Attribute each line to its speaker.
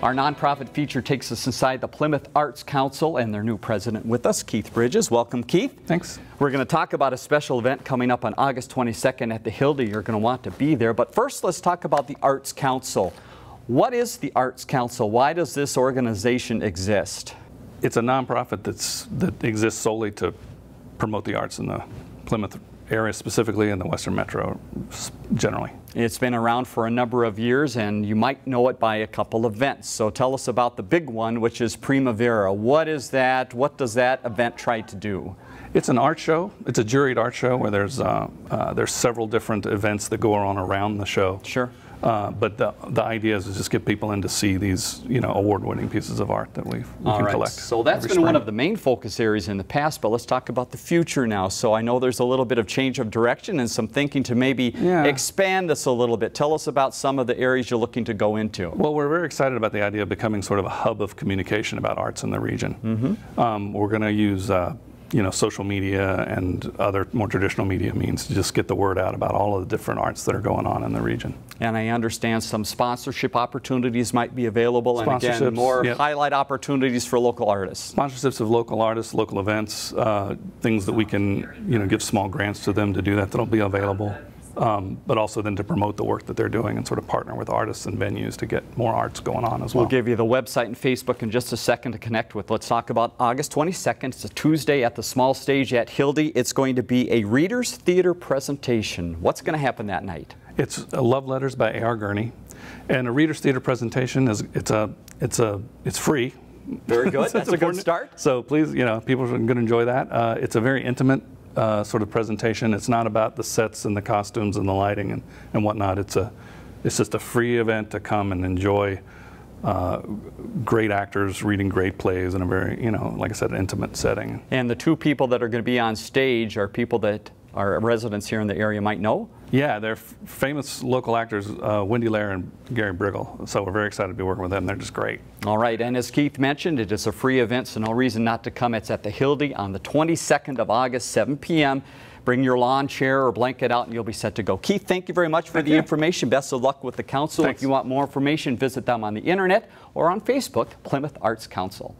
Speaker 1: Our nonprofit feature takes us inside the Plymouth Arts Council and their new president with us, Keith Bridges. Welcome, Keith.
Speaker 2: Thanks.
Speaker 1: We're going to talk about a special event coming up on August 22nd at the Hilde. You're going to want to be there. But first, let's talk about the Arts Council. What is the Arts Council? Why does this organization exist?
Speaker 2: It's a nonprofit that's, that exists solely to promote the arts in the Plymouth area specifically and the Western Metro generally.
Speaker 1: It's been around for a number of years and you might know it by a couple events. So tell us about the big one, which is Primavera. What is that? What does that event try to do?
Speaker 2: It's an art show. It's a juried art show where there's uh, uh, there's several different events that go on around the show.
Speaker 1: Sure.
Speaker 2: Uh, but the, the idea is to just get people in to see these, you know, award-winning pieces of art that we, we can
Speaker 1: right.
Speaker 2: collect.
Speaker 1: So that's been
Speaker 2: spring.
Speaker 1: one of the main focus areas in the past, but let's talk about the future now. So I know there's a little bit of change of direction and some thinking to maybe
Speaker 2: Yeah.
Speaker 1: expand this a little bit. Tell us about some of the areas you're looking to go into.
Speaker 2: Well, we're very excited about the idea of becoming sort of a hub of communication about arts in the region. Um, we're going to use, uh, you know, social media and other more traditional media means to just get the word out about all of the different arts that are going on in the region.
Speaker 1: And I understand some sponsorship opportunities might be available, and again, more
Speaker 2: yep.
Speaker 1: highlight opportunities for local artists.
Speaker 2: Sponsorships of local artists, local events, uh, things that we can, you know, give small grants to them to do that that'll be available. Um, but also then to promote the work that they're doing and sort of partner with artists and venues to get more arts going on as well.
Speaker 1: We'll give you the website and Facebook in just a second to connect with. Let's talk about August 22nd. It's a Tuesday at the small stage at Hilde. It's going to be a Readers Theater presentation. What's going to happen that night?
Speaker 2: It's uh, Love Letters by A.R. Gurney, and a Reader's Theater presentation is it's a it's a it's free.
Speaker 1: Very good.
Speaker 2: So
Speaker 1: That's a good start.
Speaker 2: So please, you know, people are going to enjoy that. Uh, it's a very intimate uh, sort of presentation. It's not about the sets and the costumes and the lighting and, and whatnot. It's a it's just a free event to come and enjoy. Uh, great actors reading great plays in a very, you know, like I said, intimate setting.
Speaker 1: And the two people that are going to be on stage are people that our residents here in the area might know.
Speaker 2: Yeah, they're f- famous local actors, uh, Wendy Lehr and Gary Briggle. So we're very excited to be working with them. They're just great.
Speaker 1: All right, and as Keith mentioned, it is a free event, so no reason not to come. It's at the Hilde on the 22nd of August, 7 p.m. Bring your lawn chair or blanket out and you'll be set to go. Keith, thank you very much for
Speaker 2: Thank
Speaker 1: the
Speaker 2: you.
Speaker 1: information. Best of luck with the council.
Speaker 2: Thanks.
Speaker 1: If you want more information, visit them on the internet or on Facebook, Plymouth Arts Council.